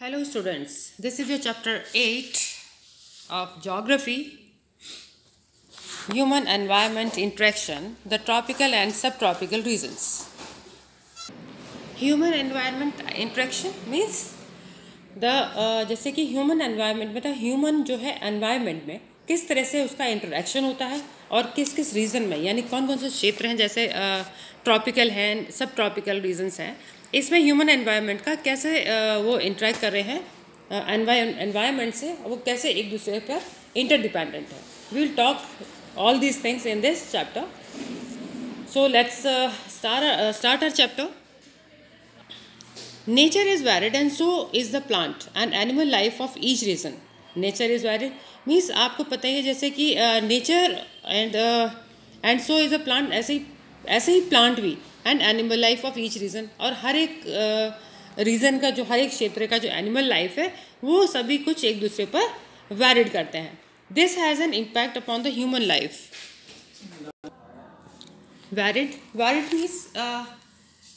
Hello students, this is your chapter 8 of geography human environment interaction the tropical and subtropical regions human environment interaction means the uh, जैसे कि human environment में था human जो है environment में किस तरह से उसका इंटरेक्शन होता है और किस किस रीजन में यानी कौन कौन से क्षेत्र हैं जैसे ट्रॉपिकल हैं सब ट्रॉपिकल रीजन्स हैं इसमें ह्यूमन एनवायरनमेंट का कैसे वो इंटरेक्ट कर रहे हैं एनवायरनमेंट से वो कैसे एक दूसरे पर इंटरडिपेंडेंट है। We will talk all these things in this chapter so let's star start our chapter nature is varied and so is the plant and animal life of each region nature is varied means आपको पता ही है जैसे कि nature and and so is a plant ऐसे ही ऐसे ही प्लांट भी and animal life of each region और हर एक रीजन का जो हर एक क्षेत्र का जो एनिमल लाइफ है वो सभी कुछ एक दूसरे पर वैरिड करते हैं। This has an impact upon the human life varied varied means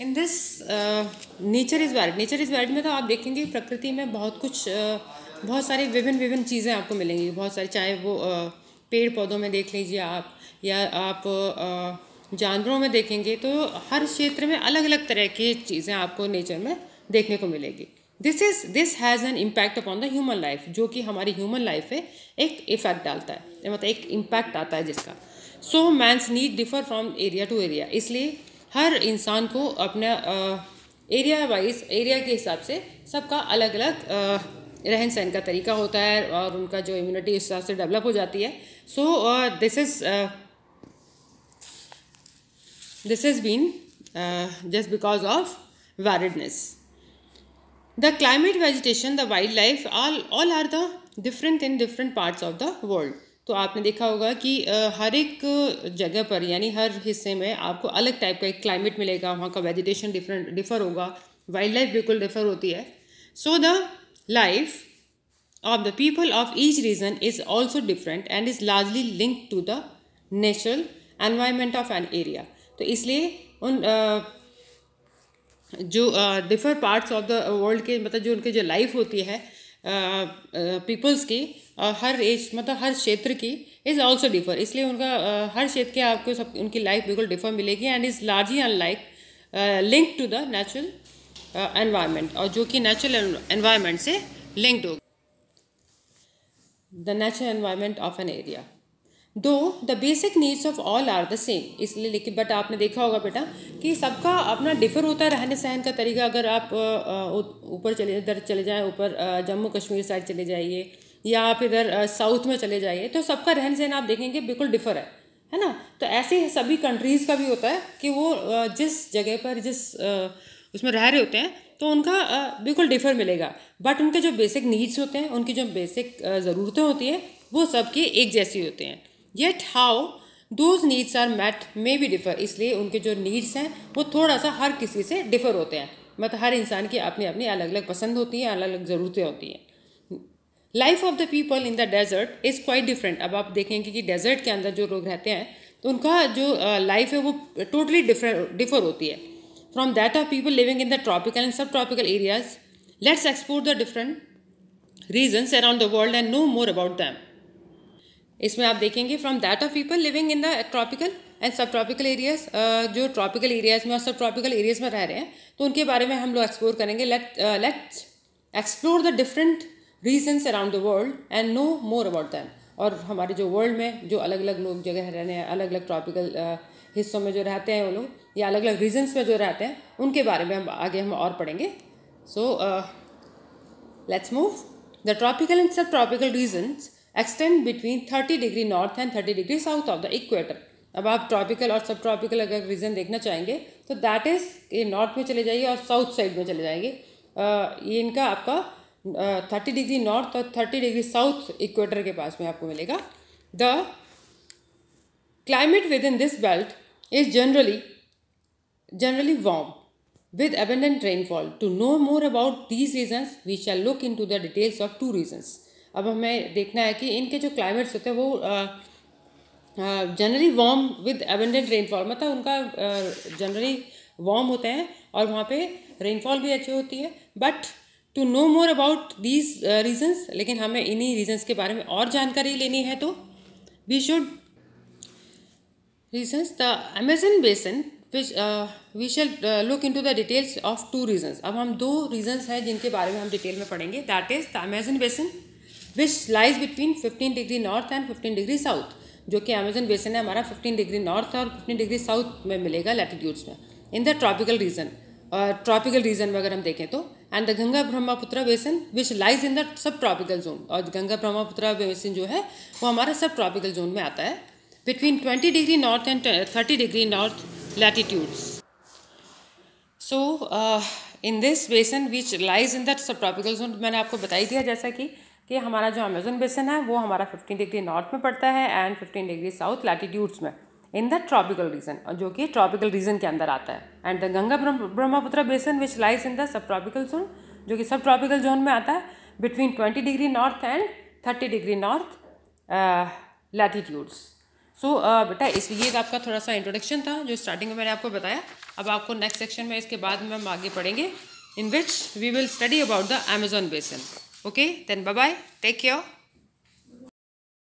in this nature is varied nature is varied में तो आप देखेंगे प्रकृति में बहुत कुछ uh, बहुत सारी विभिन्न विभिन्न चीज़ें आपको मिलेंगी। बहुत सारी चाहे वो uh, पेड़ पौधों में देख लीजिए आप या आप uh, जानवरों में देखेंगे तो हर क्षेत्र में अलग अलग तरह की चीज़ें आपको नेचर में देखने को मिलेगी। This is this has an impact upon the human life जो कि हमारी ह्यूमन लाइफ पे एक इफ़ेक्ट डालता है। मतलब एक इम्पैक्ट आता है जिसका। So man's need differ from area to area इसलिए हर इंसान को अपना एरिया वाइज एरिया के हिसाब से सबका अलग अलग रहन सहन का तरीका होता है और उनका जो इम्यूनिटी उस हिसाब से डेवलप हो जाती है। So this is This has been uh, just because of variedness. The climate, vegetation, the wildlife, all, all are the different in different parts of the world. तो आपने देखा होगा कि हर एक जगह पर यानी हर हिस्से में आपको अलग टाइप का एक क्लाइमेट मिलेगा वहाँ का वेजिटेशन डिफरेंट डिफर होगा वाइल्ड लाइफ बिल्कुल डिफर होती है so the life of the people of each region is also different and is largely link to the natural environment of an area तो इसलिए उन जो differ parts of the world के मतलब जो उनकी जो लाइफ होती है पीपल्स की हर एज मतलब हर क्षेत्र की इज़ ऑल्सो डिफर इसलिए उनका हर क्षेत्र के आपको सब, उनकी लाइफ बिल्कुल डिफर मिलेगी and is largely unlike link to the natural environment और जो कि नेचुरल एनवायरनमेंट से लिंक्ड होगा. The natural environment of an area though the basic needs of all are the same इसलिए लेकिन बट आपने देखा होगा बेटा, कि सबका अपना डिफर होता है रहने सहन का तरीका। अगर आप ऊपर चले, इधर चले जाएँ, ऊपर जम्मू कश्मीर साइड चले जाइए, या आप इधर साउथ में चले जाइए तो सबका रहन सहन आप देखेंगे बिल्कुल डिफर है है ना? तो ऐसे सभी कंट्रीज़ का भी होता है कि वो जिस जगह पर, जिस उसमें रह रहे होते हैं तो उनका बिल्कुल डिफर मिलेगा। बट उनके जो बेसिक नीड्स होते हैं, उनकी जो बेसिक ज़रूरतें होती हैं, वो सबकी एक जैसी होती हैं। Yet how those needs are met may be differ इसलिए उनके जो नीड्स हैं, वो थोड़ा सा हर किसी से डिफ़र होते हैं। मतलब हर इंसान की अपनी अपनी अलग अलग पसंद होती हैं अलग अलग ज़रूरतें होती हैं। Life of the people in the desert is quite different अब आप देखेंगे कि डेजर्ट के अंदर जो लोग रहते हैं तो उनका जो लाइफ है वो टोटली डिफरेंट डिफर होती है। From that of people living in the tropical and subtropical areas let's explore the different regions around the world and know more about them इसमें आप देखेंगे from that of people living in the tropical and subtropical areas जो tropical areas में और सब tropical areas में रह रहे हैं तो उनके बारे में हम लोग एक्सप्लोर करेंगे। Let let explore the different regions around the world and know more about them और हमारे जो वर्ल्ड में जो अलग अलग लोग जगह रहने हैं अलग अलग ट्रॉपिकल हिस्सों में जो रहते हैं वो लोग, या अलग अलग रीजन्स में जो रहते हैं, उनके बारे में हम आगे हम और पढ़ेंगे। So let's move the tropical and subtropical regions extend between thirty degree north and thirty degree south of the equator अब आप ट्रॉपिकल और सब ट्रॉपिकल अगर रीजन देखना चाहेंगे तो दैट इज़ ये नॉर्थ में चले जाइए और साउथ साइड में चले जाएँगे ये इनका आपका थर्टी डिग्री नॉर्थ और थर्टी डिग्री साउथ इक्वेटर के पास में आपको मिलेगा the climate within this belt is generally generally warm with abundant rainfall. To know more about these reasons, we shall look into the details of two reasons. अब हमें देखना है कि इनके जो क्लाइमेट्स होते हैं वो generally warm with abundant rainfall मतलब उनका जनरली वार्म होते हैं और वहाँ पे रेनफॉल भी अच्छी होती है। But to know more about these regions लेकिन हमें इन्हीं रीजन्स के बारे में और जानकारी लेनी है तो we should regions the Amazon basin which we shall look into the details of two regions अब हम दो रीजन्स हैं जिनके बारे में हम डिटेल में पढ़ेंगे। That is the Amazon basin which lies between fifteen degree north and fifteen degree south जो कि अमेजन बेसन है, हमारा फिफ्टीन डिग्री नॉर्थ और फिफ्टीन डिग्री साउथ में मिलेगा लैटिट्यूड्स में in the tropical region tropical region में अगर हम देखें तो and the Ganga Brahmaputra basin which lies in the subtropical zone और गंगा ब्रह्मपुत्र बेसन जो है, वो हमारा सब ट्रॉपिकल जोन में आता है between twenty degree north and thirty degree north latitudes so in this basin which lies in the subtropical zone मैंने आपको बताई दिया जैसा कि कि हमारा जो अमेजन बेसन है, वो हमारा 15 डिग्री नॉर्थ में पड़ता है एंड 15 डिग्री साउथ लैटिट्यूड्स में इन द ट्रॉपिकल रीजन जो कि ट्रॉपिकल रीजन के अंदर आता है. And the Ganga Brahmaputra basin which lies in the subtropical zone जो कि सब ट्रॉपिकल जोन में आता है between twenty degree north and thirty degree north latitudes so बेटा इस ये आपका थोड़ा सा इंट्रोडक्शन था, जो स्टार्टिंग में मैंने आपको बताया. अब आपको नेक्स्ट सेक्शन में इसके बाद में हम आगे पढ़ेंगे in which we will study about the Amazon basin okay then bye bye take care